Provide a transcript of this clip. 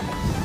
come on.